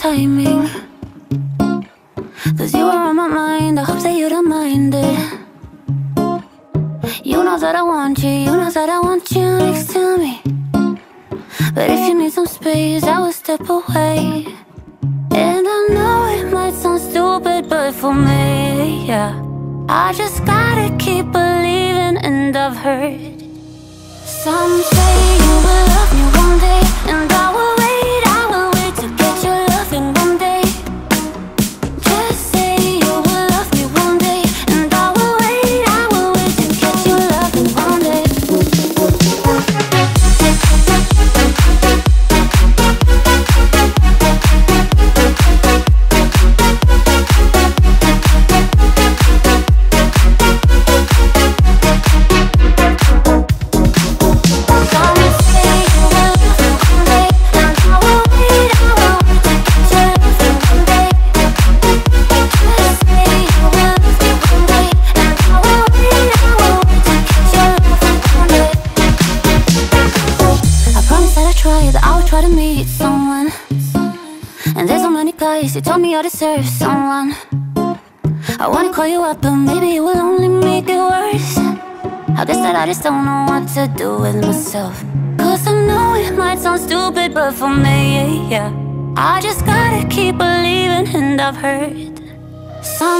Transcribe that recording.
timing. Cause you are on my mind, I hope that you don't mind it. You know that I want you, you know that I want you next to me. But if you need some space, I will step away. And I know it might sound stupid, but for me, yeah. I just gotta keep believing and I've heard Some say you will love me one day And I guys who told me I deserve someone. I wanna call you up, but maybe it will only make it worse. I guess that I just don't know what to do with myself. Cause I know it might sound stupid, but for me, yeah. I just gotta keep believing, and I've heard Some